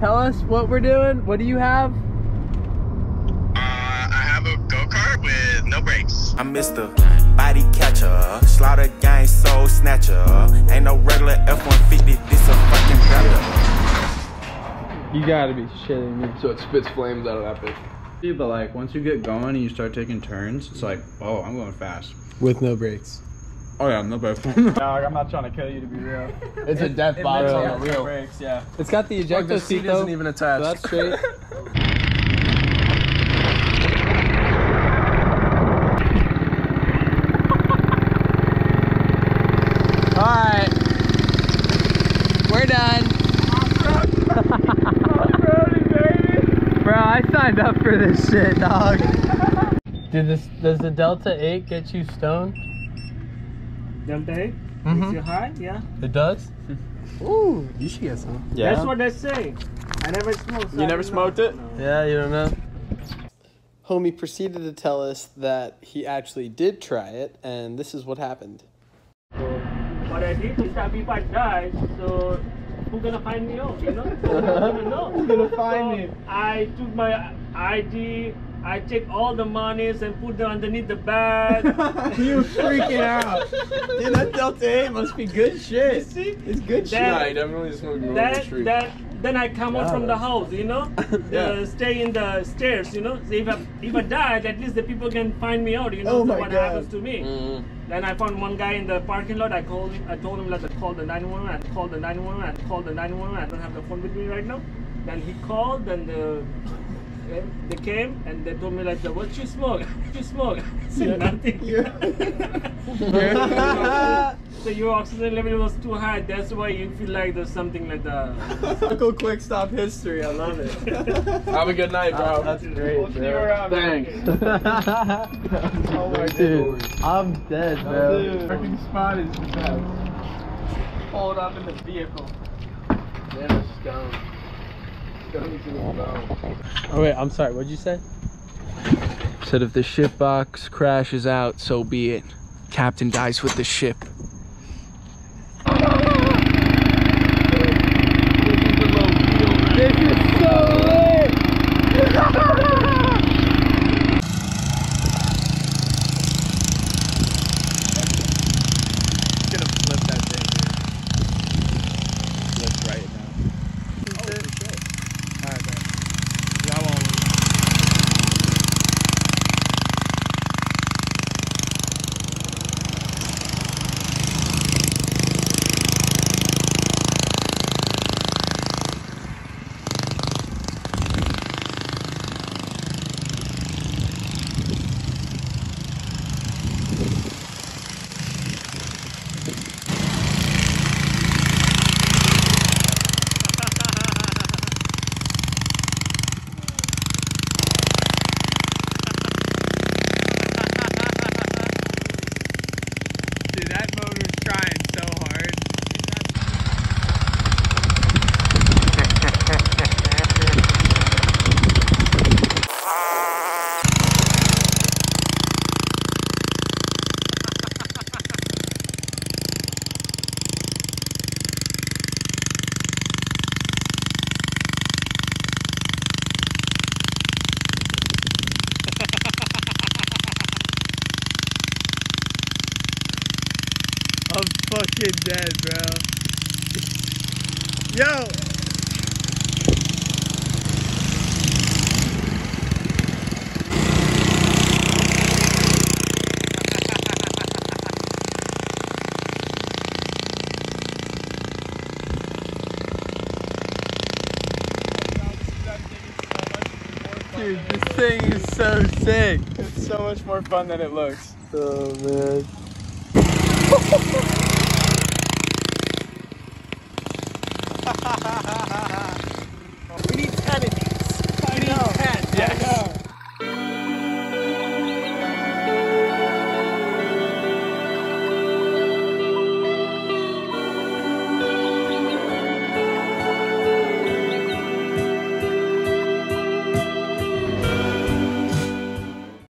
Tell us what we're doing. What do you have? Uh, I have a go kart with no brakes. I'm Mr. Body Catcher, Slaughter Gang Soul Snatcher. Ain't no regular F-150, this a fucking Raptor. You gotta be shitting me. So it spits flames out of that bitch. But like once you get going and you start taking turns, it's like, oh, I'm going fast. With no brakes. Oh yeah, no bad. Dog, I'm not trying to kill you to be real. It's a death box on the wheel. Brakes, yeah. It's got the Look, the seat seat though. isn't even attached. So that's straight. Alright. We're done. Bro, I signed up for this shit, dog. Did this does the Delta 8 get you stoned? Delta 8 Mhm. makes you high, yeah. It does? Ooh, you should get some. Yeah. That's what they say. I never smoked. so You I never smoked know. it? No. Yeah, you don't know. Homie proceeded to tell us that he actually did try it, and this is what happened. What I did is that if I die, so who gonna find me out? You know? Who's gonna know? Who's gonna find So me? I took my ID. I take all the monies and put them underneath the bag. you freaking out. Dude, that Delta 8 must be good shit. see? It's good shit. Nah, he definitely smoked more on the then, street. then, then I come out from the house, you know, Yeah. uh, stay in the stairs, you know. So if I if I died, at least the people can find me out, you know, Oh so my what God. happens to me. Mm. Then I found one guy in the parking lot. I called him. I told him like to call the 911. I called the 911. I called the 911. I don't have the phone with me right now. Then he called. Then the eh, they came and they told me like, that. "What you smoke? What you smoke?" I said nothing. so your oxygen level was too high. That's why you feel like there's something like that. Uncle Quick Stop history. I love it. Have a good night, bro. That's great, We'll see you around. Thanks. oh my dude, I'm dead, bro. Parking spot is the best. Hold up in the vehicle. Man, a stone. Stone to the bone. Oh wait, I'm sorry. What'd you say? Said if the ship box crashes out, so be it. Captain dies with the ship. This is so lit. gonna flip that thing, dude. Flip right now. Oh, shit. Alright, man. Yeah, I won't. Dude, that motor's trying so hard. I'm fucking dead, bro. Yo! Dude, this thing is so sick. It's so much more fun than it looks. Oh man.